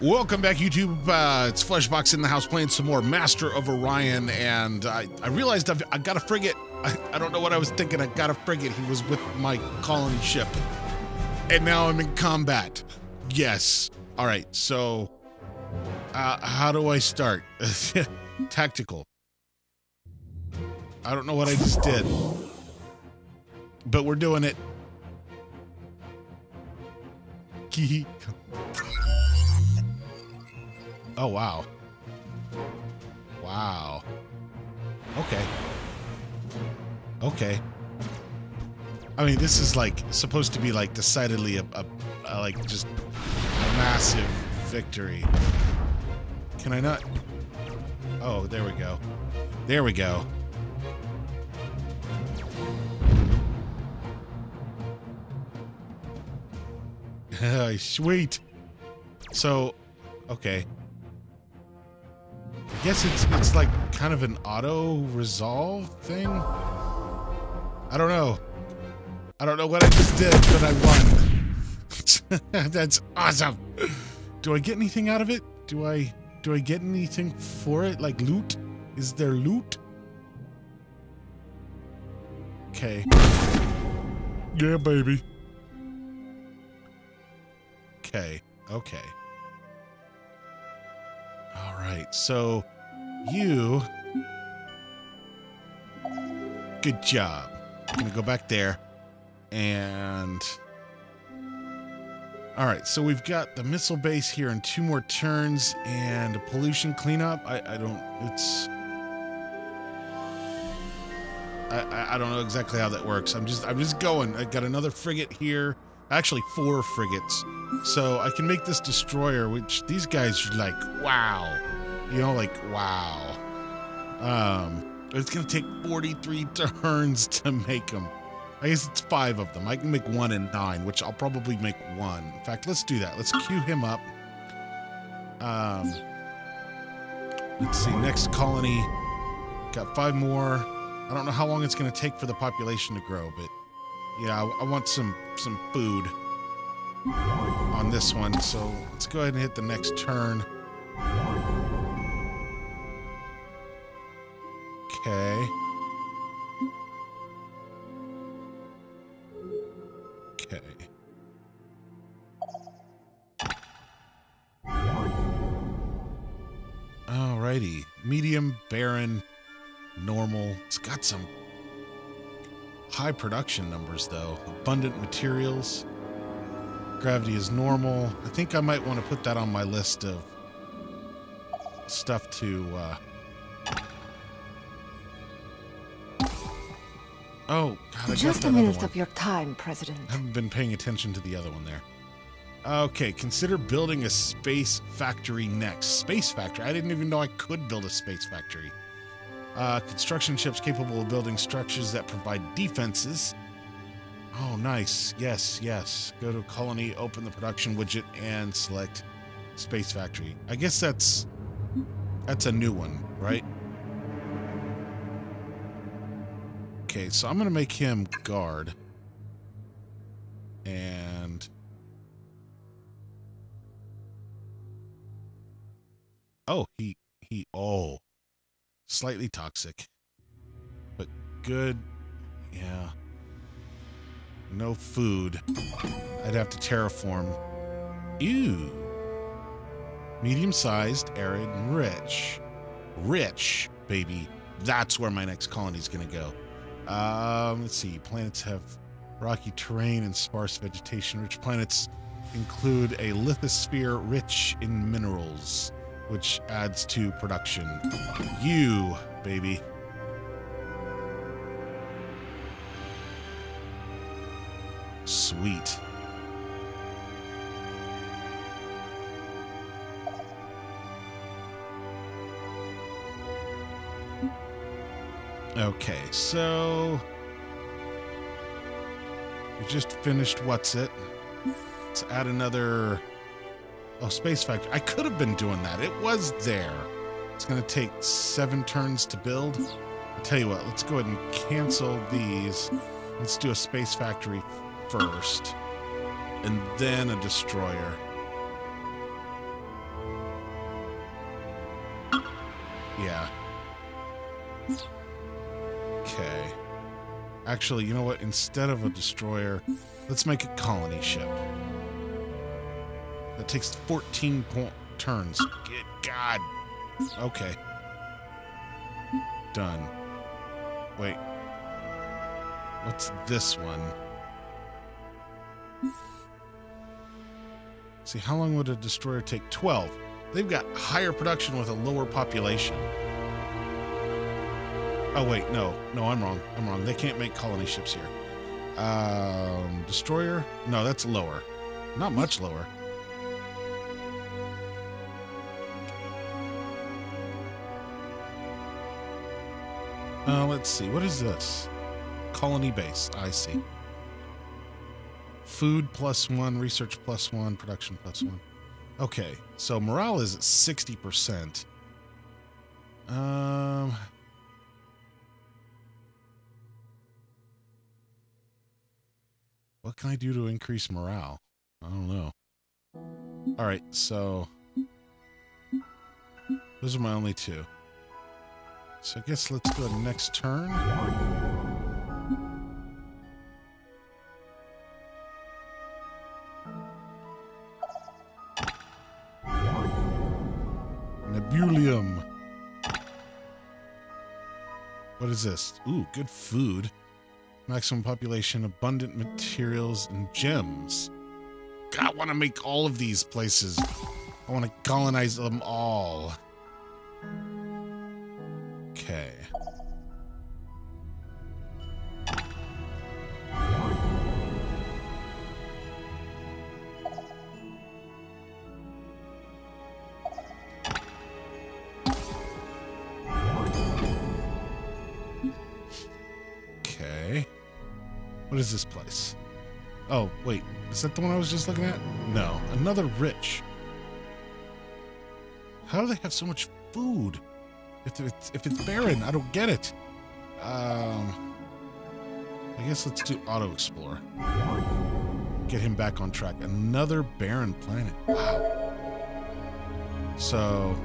Welcome back, YouTube. Uh, it's Fleshbox in the house playing some more Master of Orion, and I, I realized I've, I got a frigate. I, I don't know what I was thinking. I got a frigate. He was with my colony ship, and now I'm in combat. Yes. All right. So, uh, how do I start? Tactical. I don't know what I just did, but we're doing it. Oh, wow. Wow. Okay. Okay. I mean, this is like supposed to be like decidedly a, a, a like just a massive victory. Can I not? Oh, there we go. There we go. Sweet. So, okay. I guess it's it's like kind of an auto resolve thing. I don't know. I don't know what I just did, but I won. That's awesome. Do I get anything out of it? Do I do I get anything for it? Like loot? Is there loot? Okay. Yeah, baby. Okay. Okay. Right. So you good job. I'm going to go back there and all right, so we've got the missile base here in two more turns and a pollution cleanup. I, I don't, it's, I, I don't know exactly how that works. I'm just, I'm just going. I got another frigate here. Actually, four frigates. So I can make this destroyer, which these guys are like, wow. You know, like, wow. Um, it's going to take 43 turns to make them. I guess it's five of them. I can make one in nine, which I'll probably make one. In fact, let's do that. Let's queue him up. Um, let's see. Next colony. Got five more. I don't know how long it's going to take for the population to grow, but yeah, I, I want some some food on this one. So let's go ahead and hit the next turn. Okay. Okay. Alrighty. Medium, barren, normal. It's got some high production numbers, though. Abundant materials. Gravity is normal. I think I might want to put that on my list of stuff to... Uh... Oh, God, Just a minute of your time, President. I haven't been paying attention to the other one there. Okay, consider building a space factory next. Space factory? I didn't even know I could build a space factory. Uh, construction ships capable of building structures that provide defenses. Oh, nice. Yes, yes. Go to colony, open the production widget, and select space factory. I guess that's that's a new one, right? Okay, so I'm going to make him guard. And... Oh, he... He... Oh. Slightly toxic. But good. Yeah. No food. I'd have to terraform. Ew. Medium-sized, arid, and rich. Rich, baby. That's where my next colony is going to go. Um, let's see. Planets have rocky terrain and sparse vegetation. Rich planets include a lithosphere rich in minerals, which adds to production. You, baby. Sweet. Okay, so we just finished what's it? Let's add another Oh, Space Factory. I could have been doing that. It was there. It's going to take seven turns to build. I'll tell you what, let's go ahead and cancel these. Let's do a Space Factory first, and then a Destroyer. Yeah. Actually, you know what? Instead of a destroyer, let's make a colony ship. That takes 14 point turns. Good God. Okay. Done. Wait. What's this one? See, how long would a destroyer take? 12. They've got higher production with a lower population. Oh, wait, no. No, I'm wrong. I'm wrong. They can't make colony ships here. Um, destroyer? No, that's lower. Not much lower. Uh, let's see. What is this? Colony base. I see. Food plus one, research plus one, production plus one. Okay, so morale is at 60%. Um... What can I do to increase morale? I don't know. Alright, so... Those are my only two. So I guess let's go to next turn. Nebulium. What is this? Ooh, good food. Maximum population, abundant materials, and gems. God, I want to make all of these places. I want to colonize them all. Okay. Okay. What is this place? Oh, wait. Is that the one I was just looking at? No. Another rich. How do they have so much food? If it's, if it's barren, I don't get it. Um, I guess let's do Auto Explore. Get him back on track. Another barren planet. Wow. So...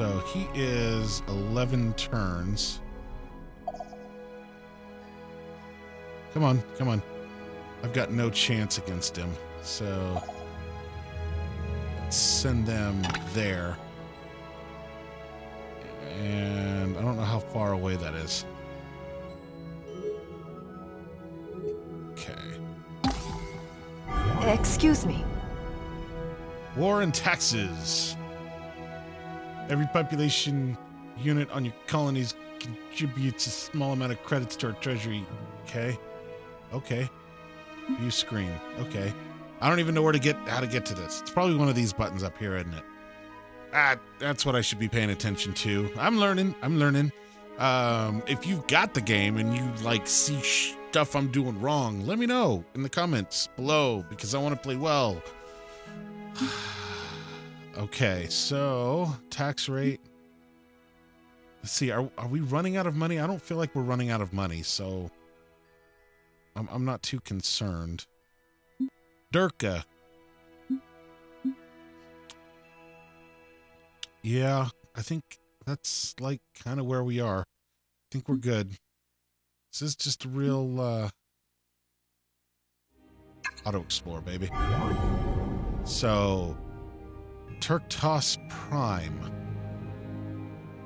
So he is 11 turns. Come on, come on. I've got no chance against him. So let's send them there. And I don't know how far away that is. Okay. Excuse me. War and taxes. Every population unit on your colonies contributes a small amount of credits to our treasury. Okay. Okay. View screen. Okay. I don't even know where to get how to get to this. It's probably one of these buttons up here, isn't it? Ah, that's what I should be paying attention to. I'm learning. I'm learning. Um, if you've got the game and you like see stuff I'm doing wrong, let me know in the comments below because I want to play well. okay, so tax rate. Let's see. Are are we running out of money? I don't feel like we're running out of money, so I'm I'm not too concerned. Durka. Yeah, I think that's like kind of where we are. I think we're good. This is just a real uh auto explore, baby. So Turktos Prime.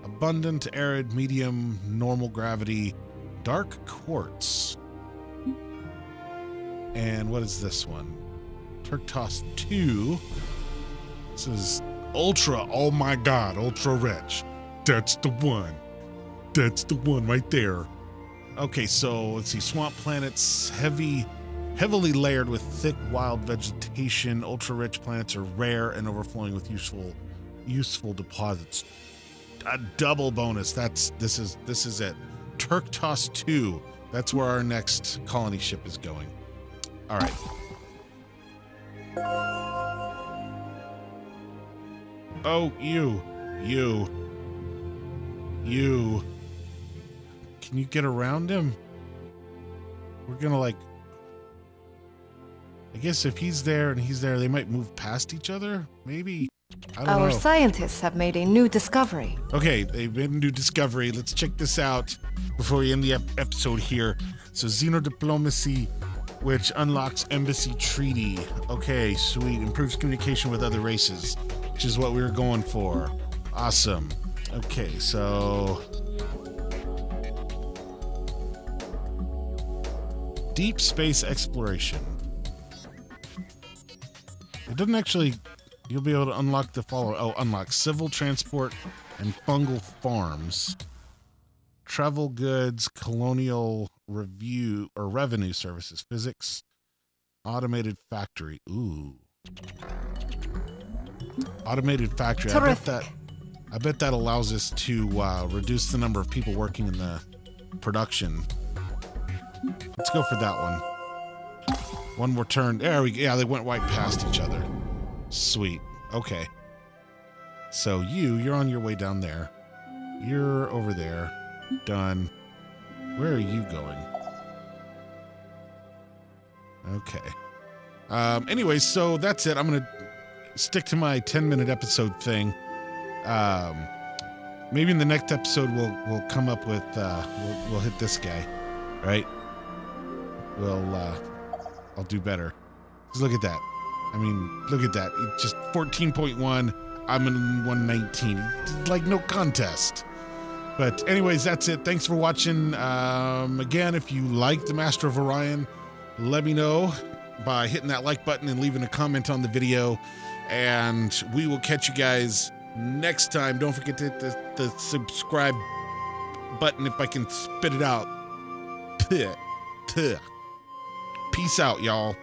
Abundant, arid, medium, normal gravity, dark quartz. And what is this one? Turktos 2. This is Ultra. Oh my god, Ultra Rich. That's the one. That's the one right there. Okay, so let's see. Swamp planets, heavy, heavily layered with thick wild vegetation. Ultra rich planets are rare and overflowing with useful, useful deposits. A double bonus. That's this is this is it. Turktos 2. That's where our next colony ship is going. All right. Oh, you. You. You. Can you get around him? We're gonna, like, guess if he's there and he's there, they might move past each other. Maybe. I don't Our know. scientists have made a new discovery. Okay, they've made a new discovery. Let's check this out before we end the ep- episode here. So, xenodiplomacy, which unlocks embassy treaty. Okay, sweet. Improves communication with other races, which is what we were going for. Awesome. Okay, so. Deep space exploration. It doesn't actually. You'll be able to unlock the follow. Oh, unlock civil transport and fungal farms, travel goods, colonial review or revenue services, physics, automated factory. Ooh, automated factory. I bet that. I bet that allows us to uh, reduce the number of people working in the production. Let's go for that one. One more turn. There we go. Yeah, they went right past each other. Sweet. Okay. So you, you're on your way down there. You're over there. Done. Where are you going? Okay. Um, anyway, so that's it. I'm gonna stick to my 10 minute episode thing. Um, maybe in the next episode we'll we'll come up with uh, we'll, we'll hit this guy, right? We'll uh, I'll do better. look at that. I mean, look at that. It just 14.1. I'm in 119. Like no contest. But anyways, that's it. Thanks for watching. Um, again, if you like the Master of Orion, let me know by hitting that like button and leaving a comment on the video. And we will catch you guys next time. Don't forget to hit the, the subscribe button if I can spit it out. Puh. Puh. Peace out, y'all.